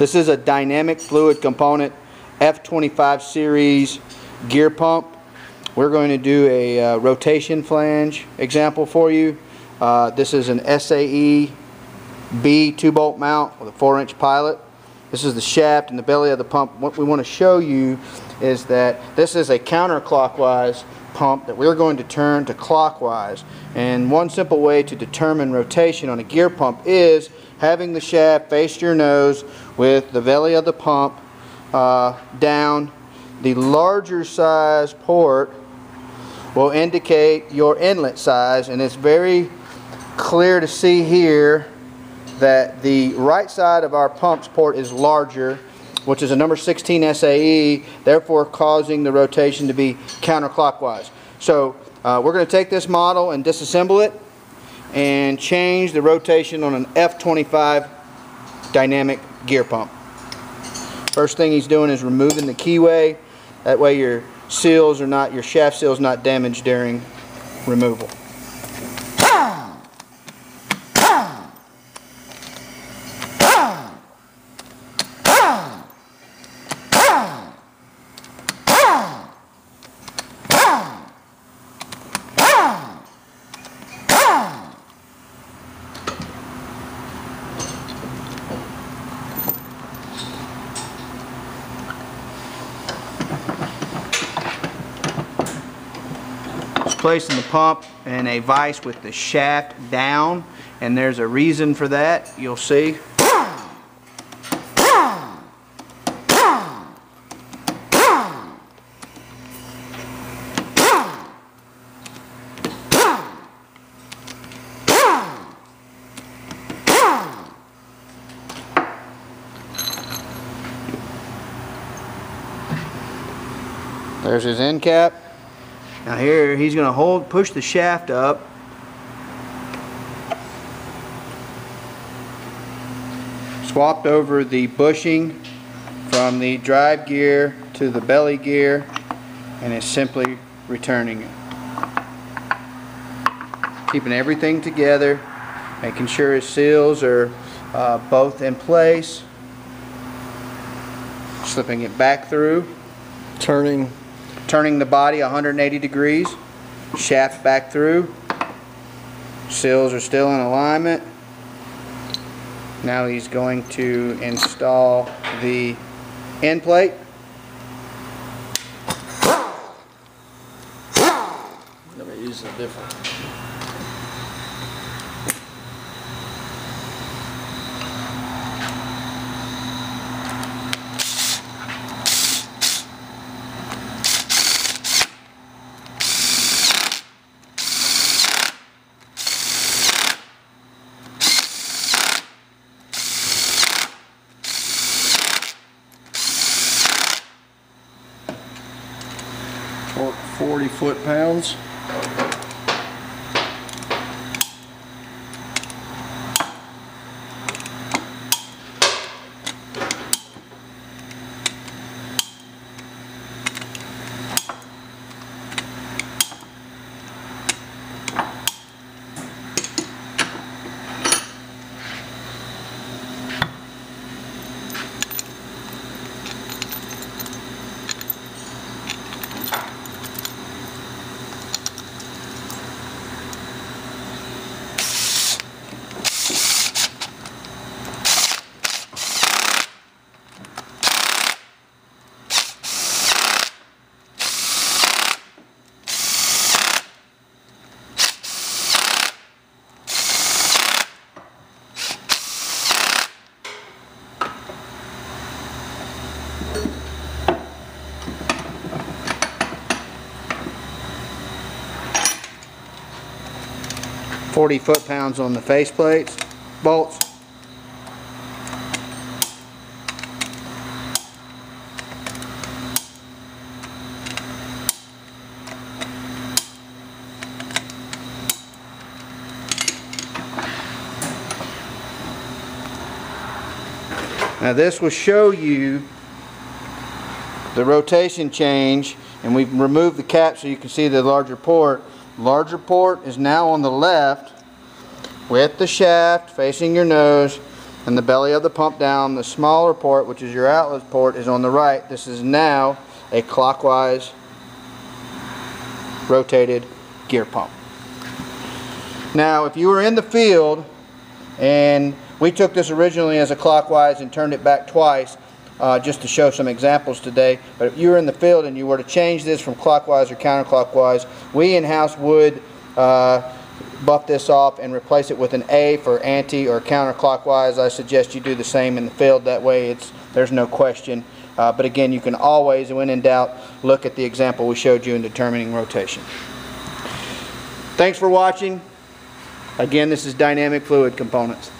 This is a dynamic fluid component F25 series gear pump. We're going to do a uh, rotation flange example for you. Uh, this is an SAE B 2 bolt mount with a 4 inch pilot. This is the shaft and the belly of the pump. What we want to show you is that this is a counterclockwise pump that we're going to turn to clockwise. And one simple way to determine rotation on a gear pump is having the shaft face your nose with the belly of the pump uh, down. The larger size port will indicate your inlet size and it's very clear to see here that the right side of our pump's port is larger which is a number 16 SAE, therefore causing the rotation to be counterclockwise. So uh, we're going to take this model and disassemble it and change the rotation on an F25 dynamic gear pump. First thing he's doing is removing the keyway. That way your seals are not, your shaft seals not damaged during removal. Placing the pump in a vise with the shaft down and there's a reason for that you'll see There's his end cap. Now here, he's going to hold, push the shaft up. Swapped over the bushing from the drive gear to the belly gear and is simply returning it. Keeping everything together, making sure his seals are uh, both in place. Slipping it back through. Turning turning the body 180 degrees, shaft back through, seals are still in alignment. Now he's going to install the end plate. Never use a different. 40 foot-pounds. 40 foot-pounds on the face plates, bolts. Now this will show you the rotation change and we've removed the cap so you can see the larger port. Larger port is now on the left with the shaft facing your nose and the belly of the pump down. The smaller port, which is your outlet port, is on the right. This is now a clockwise rotated gear pump. Now, if you were in the field and we took this originally as a clockwise and turned it back twice, uh, just to show some examples today. But if you were in the field and you were to change this from clockwise or counterclockwise, we in-house would uh, buff this off and replace it with an A for anti or counterclockwise. I suggest you do the same in the field. That way it's there's no question. Uh, but again, you can always, when in doubt, look at the example we showed you in determining rotation. Thanks for watching. Again, this is Dynamic Fluid Components.